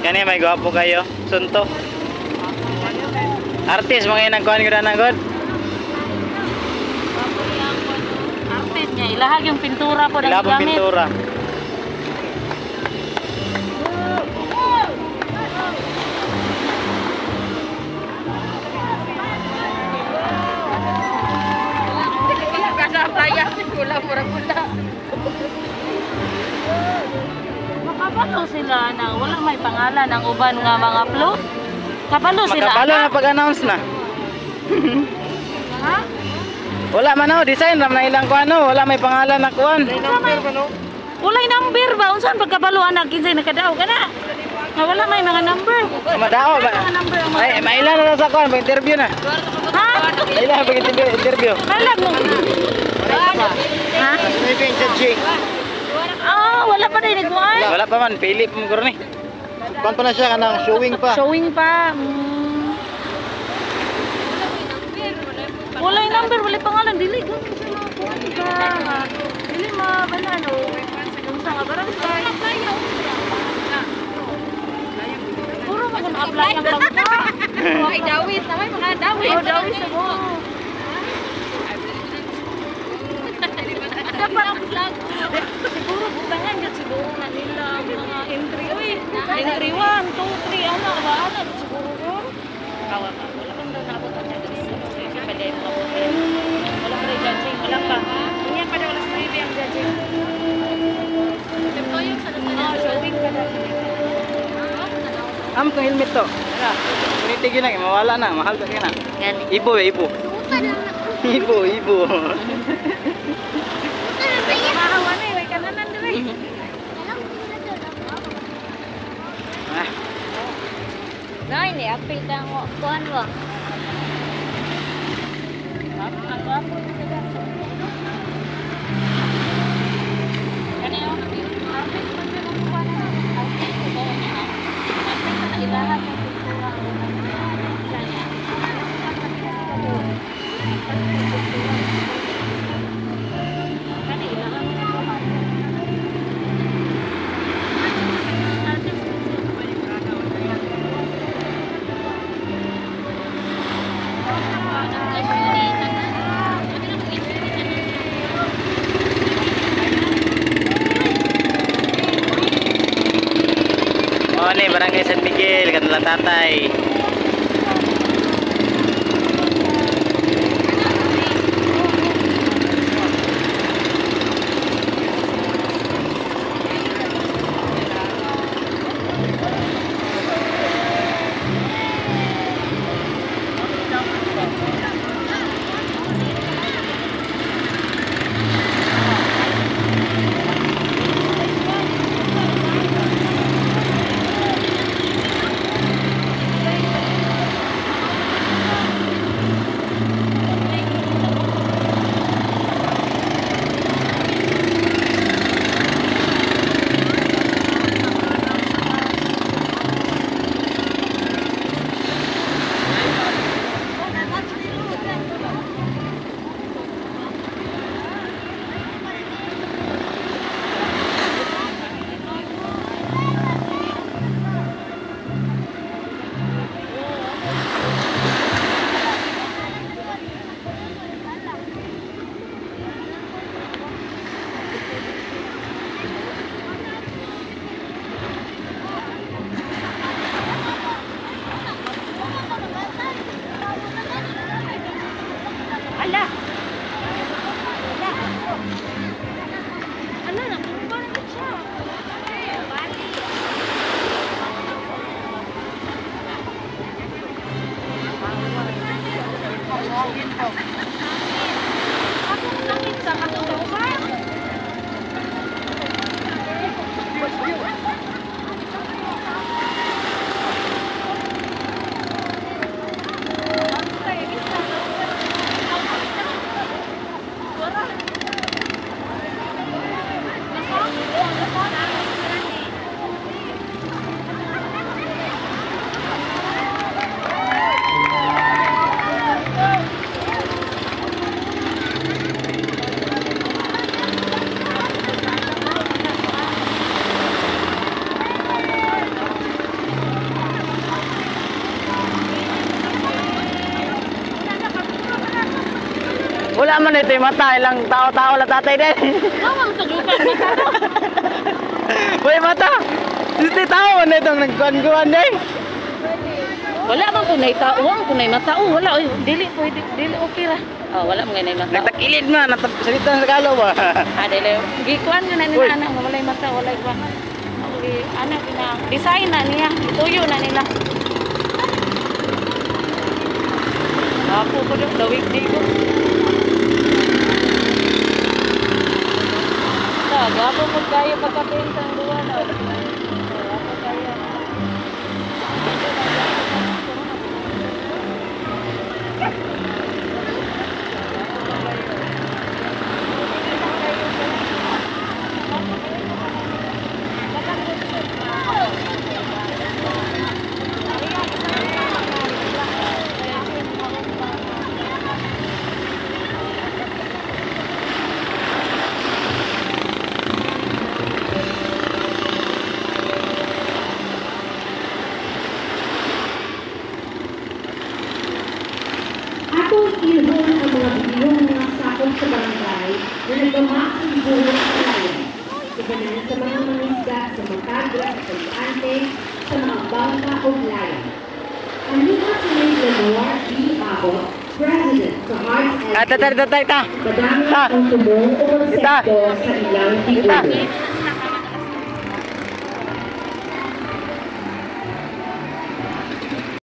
Kani may gwapo kayo. Sunto. Artist mga nagkuhan ko na god. Artist niya, ilahag yung pintura po na gamit. pintura. Wala may pangalan ang uban nga mga float. Kabalo sila. Makabalo na pag-announce na. Ha? Wala man oh, design ram na ilang kuan oh. Wala may pangalan na kuan. Walay number ba? Unsan pagkabalo anak kinsay nakadaw ka na? Nga wala may mga number. Madao ba? Ay, mailan na sa kuan, interview na. Ha? Mailan pag interview-. Malag mo. Ha? Maybe yung judging. Ah, wala pa rin nagkuhan. Wala pa man, pili pa mo ni. Kuan pa na siya kanang showing pa. Showing pa. Mm. Wala yung number, wala yung pangalan. Dili, gano'n siya mga kuhan ka. Dili ma, wala no. Yung sa nga barangay. Puro mag-apply ng bangka. Ay, dawis. Namay mga dawis. Oh, dawis na mo. Siguro siguro na nila mga entry. Uy, entry 1, 2, 3, ano, ba, ano, siguro. Kawa ka, wala kang daw naabot ang pwede. Wala pa judging, wala pa. Pa daw, alas 9 ang judging. Ito yung sa showing. Am helmet to. Na, mawala na, mahal to na. Ibo, eh, ibo. Ibo, ibo. Nay, ni apil ka mo. Kuhan mo. Ang gwapo na sila. Kani yung artist man sila kung paano na. Artist ko ba niya? Artist na ilahat ng kultura. Kani Barangay San Miguel, kanila tatay. Wala man ito yung mata, ilang tao-tao lang tatay din. Mawang tuglupan mata to. Uy, mata! Hindi tao na itong nagkuhan-kuhan din. Wala bang kunay tawang, kunay matao, wala oy, dili pwede, dili okay ra. Oh, wala mo ngay matao. Nagtakilid man, salita sa Tagalog ba? Ah, dili. Gikuan nga na Uy. nila anak, walay mata, walay ba. Okay, anak na design na niya, ituyo na nila. Ako ko daw, dawig di ko. Sa, gapo mo kayo pagkapintang buwan. oh. Gapo kayo. Atong ilhon ang mga biyong mga sakop sa barangay na nagmamakang buhay sa layan. Ipananan sa mga mangisda, sa mga kadra, sa pagkante, o layan. Ang lupa sa may Lenore D. Abot, President sa Hearts Ah, and tatay, tatay, ta. Kadami Ta. ang tumong o Kita. konsepto sa ilang Kita. figure.